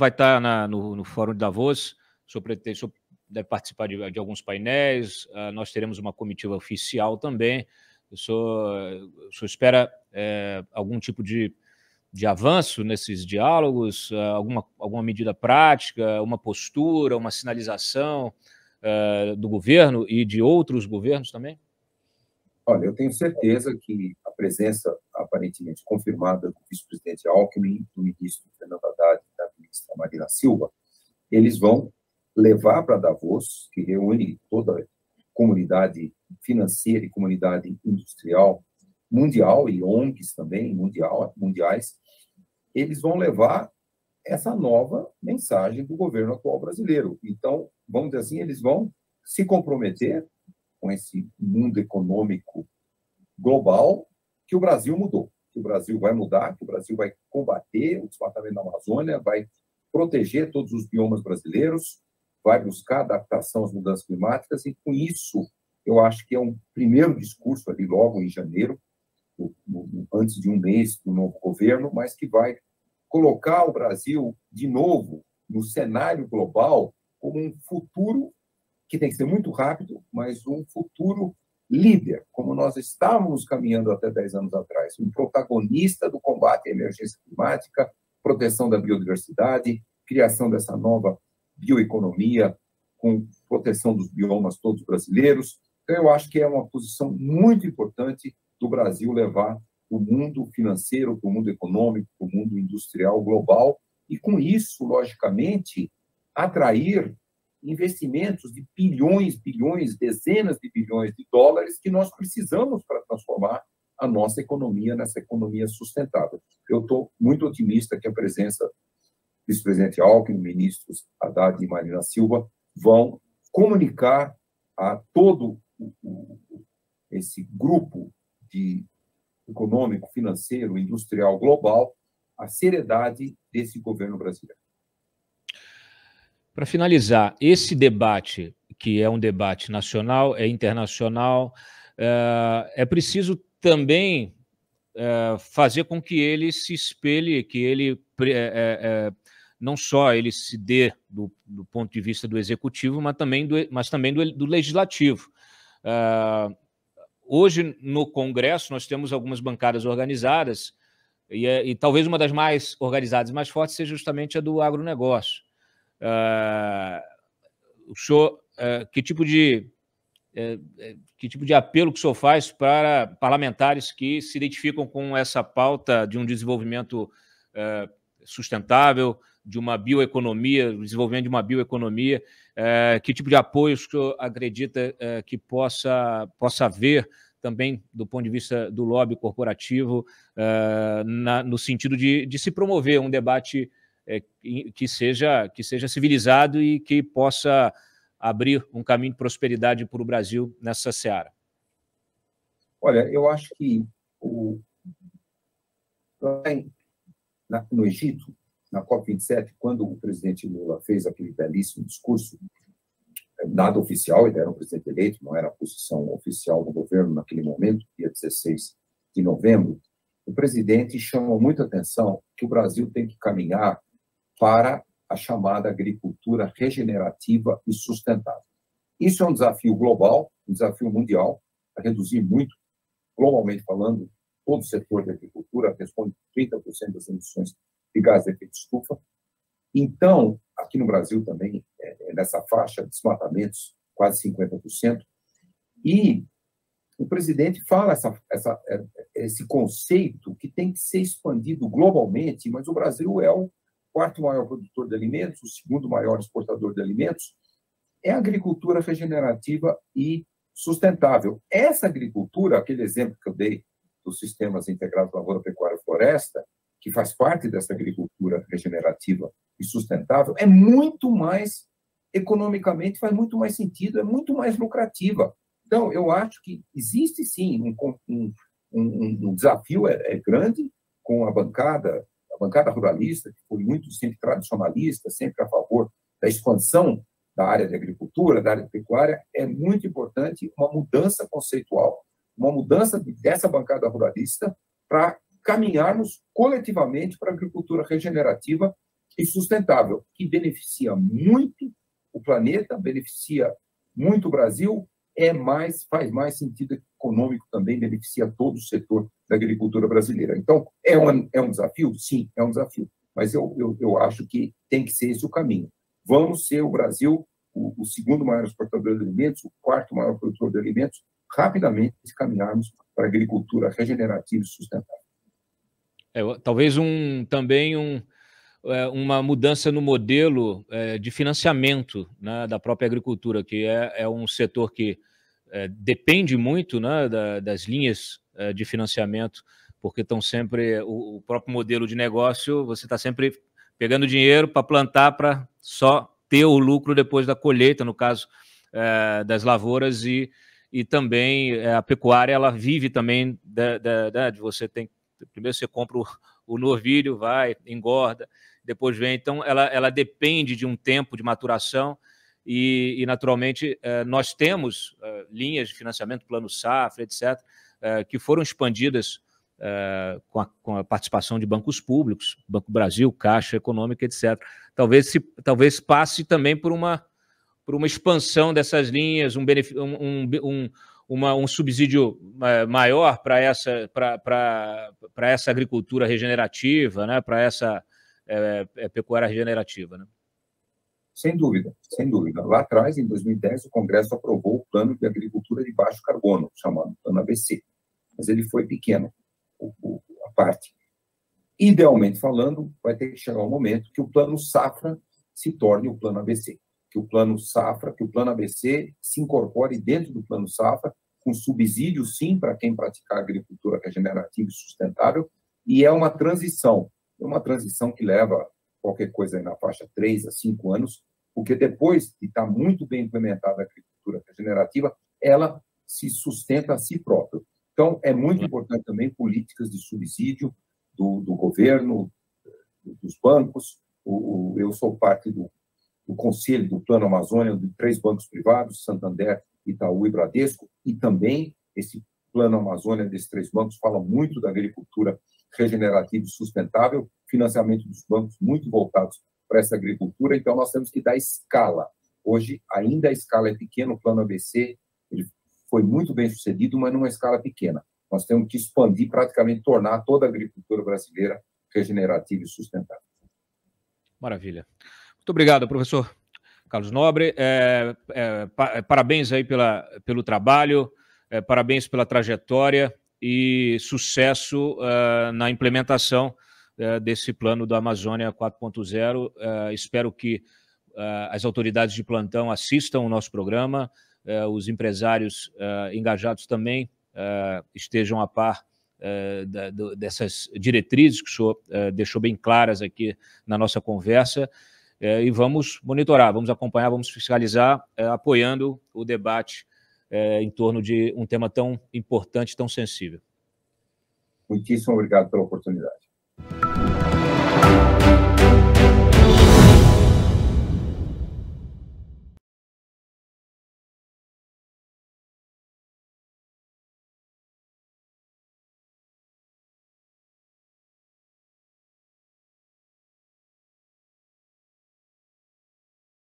vai estar na, no, no Fórum de Davos, o senhor, deve participar de, de alguns painéis, uh, nós teremos uma comitiva oficial também. Senhor, o senhor espera é, algum tipo de, de avanço nesses diálogos, uh, alguma, alguma medida prática, uma postura, uma sinalização uh, do governo e de outros governos também? Olha, eu tenho certeza que a presença aparentemente confirmada do vice-presidente Alckmin, do ministro Fernando Haddad da ministra Marina Silva, eles vão levar para Davos, que reúne toda a comunidade financeira e comunidade industrial mundial e ONGs também mundial, mundiais, eles vão levar essa nova mensagem do governo atual brasileiro. Então, vamos dizer assim, eles vão se comprometer com esse mundo econômico global que o Brasil mudou, que o Brasil vai mudar, que o Brasil vai combater o desmatamento da Amazônia, vai proteger todos os biomas brasileiros, vai buscar adaptação às mudanças climáticas e com isso eu acho que é um primeiro discurso ali logo em janeiro, antes de um mês do novo governo, mas que vai colocar o Brasil de novo no cenário global como um futuro que tem que ser muito rápido, mas um futuro líder, como nós estávamos caminhando até 10 anos atrás, um protagonista do combate à emergência climática, proteção da biodiversidade, criação dessa nova bioeconomia com proteção dos biomas todos brasileiros. Então, eu acho que é uma posição muito importante do Brasil levar o mundo financeiro o mundo econômico, o mundo industrial global, e com isso, logicamente, atrair investimentos de bilhões, bilhões, dezenas de bilhões de dólares que nós precisamos para transformar a nossa economia nessa economia sustentável. Eu estou muito otimista que a presença do vice-presidente Alckmin, ministros Haddad e Marina Silva vão comunicar a todo esse grupo de econômico, financeiro, industrial global a seriedade desse governo brasileiro. Para finalizar, esse debate, que é um debate nacional, é internacional, é, é preciso também é, fazer com que ele se espelhe, que ele é, não só ele se dê do, do, ponto de vista do executivo, mas também do, mas também do, do legislativo. hoje, no Congresso, nós temos algumas bancadas organizadas, e, e talvez uma das mais organizadas mais fortes seja justamente a do agronegócio. Uh, o senhor, que tipo de uh, que tipo de apelo que o senhor faz para parlamentares que se identificam com essa pauta de um desenvolvimento sustentável, de uma bioeconomia, desenvolvimento de uma bioeconomia, que tipo de apoio o senhor acredita que possa possa haver também do ponto de vista do lobby corporativo, na, no sentido de, de se promover um debate é, que, seja, que seja civilizado e que possa abrir um caminho de prosperidade para o Brasil nessa seara? Olha, eu acho que o, no Egito, na COP27, quando o presidente Lula fez aquele belíssimo discurso, é, nada oficial, ele era um presidente eleito, não era a posição oficial do governo naquele momento, dia 16 de novembro, o presidente chamou muita atenção que o Brasil tem que caminhar para a chamada agricultura regenerativa e sustentável. Isso é um desafio global, um desafio mundial, a reduzir muito, globalmente falando, todo o setor da agricultura responde 30% das emissões de gás de efeito estufa. Então, aqui no Brasil também, é, é nessa faixa, desmatamentos, quase 50%. E o presidente fala essa, essa, é, esse conceito que tem que ser expandido globalmente, mas o Brasil é o quarto maior produtor de alimentos, o segundo maior exportador de alimentos, é a agricultura regenerativa e sustentável. Essa agricultura, aquele exemplo que eu dei dos sistemas integrados lavoura, pecuária e floresta, que faz parte dessa agricultura regenerativa e sustentável, é muito mais economicamente faz muito mais sentido, é muito mais lucrativa. Então, eu acho que existe sim um, um, um, um desafio é, é grande com a bancada bancada ruralista, que foi muito sempre tradicionalista, sempre a favor da expansão da área de agricultura, da área de pecuária, é muito importante uma mudança conceitual, uma mudança dessa bancada ruralista para caminharmos coletivamente para a agricultura regenerativa e sustentável, que beneficia muito o planeta, beneficia muito o Brasil, é mais faz mais sentido econômico também, beneficia todo o setor da agricultura brasileira. Então, é um, é um desafio? Sim, é um desafio. Mas eu, eu, eu acho que tem que ser esse o caminho. Vamos ser o Brasil o, o segundo maior exportador de alimentos, o quarto maior produtor de alimentos, rapidamente caminharmos para a agricultura regenerativa e sustentável. É, talvez um também um, uma mudança no modelo é, de financiamento né, da própria agricultura, que é, é um setor que é, depende muito né, da, das linhas é, de financiamento, porque estão sempre o, o, próprio modelo de negócio, você está sempre pegando dinheiro para plantar para só ter o lucro depois da colheita, no caso é, das lavouras, e, e também é, a pecuária ela vive também de você tem primeiro você compra o novilho, vai, engorda, depois vem, então ela, ela depende de um tempo de maturação e, e naturalmente é, nós temos é, linhas de financiamento, plano safra, etc., é, que foram expandidas com, a, com, a, participação de bancos públicos, Banco Brasil, Caixa Econômica, etc. Talvez, se, talvez passe também por uma, por uma expansão dessas linhas, um, um, um, uma, um subsídio eh, maior para essa, essa agricultura regenerativa, né? para essa é, é, pecuária regenerativa. Né? Sem dúvida, sem dúvida. Lá atrás, em 2010, o Congresso aprovou o Plano de Agricultura de Baixo Carbono, chamado Plano ABC, mas ele foi pequeno a parte. Idealmente falando, vai ter que chegar um momento que o plano Safra se torne o plano ABC, que o plano Safra, que o plano ABC se incorpore dentro do plano Safra, com subsídio, sim, para quem praticar agricultura regenerativa e sustentável, e é uma transição, é uma transição que leva qualquer coisa na faixa 3 a 5 anos, porque depois de estar muito bem implementada a agricultura regenerativa, ela se sustenta a si própria. Então, é muito importante também políticas de subsídio do, do governo, dos bancos. O, o, eu sou parte do, do conselho do Plano Amazônia de três bancos privados, Santander, Itaú e Bradesco, e também esse Plano Amazônia desses três bancos fala muito da agricultura regenerativa e sustentável, financiamento dos bancos muito voltados para essa agricultura, então nós temos que dar escala. Hoje, ainda a escala é pequena, o Plano ABC ele foi muito bem sucedido, mas numa escala pequena. Nós temos que expandir, praticamente tornar toda a agricultura brasileira regenerativa e sustentável. Maravilha. Muito obrigado, professor Carlos Nobre. É, é, é, parabéns aí pela, pelo trabalho, é, parabéns pela trajetória e sucesso uh, na implementação uh, desse plano da Amazônia 4.0. Uh, espero que as autoridades de plantão assistam o nosso programa, os empresários engajados também estejam a par dessas diretrizes que o senhor deixou bem claras aqui na nossa conversa. E vamos monitorar, vamos acompanhar, vamos fiscalizar, apoiando o debate em torno de um tema tão importante, tão sensível. Muitíssimo obrigado pela oportunidade.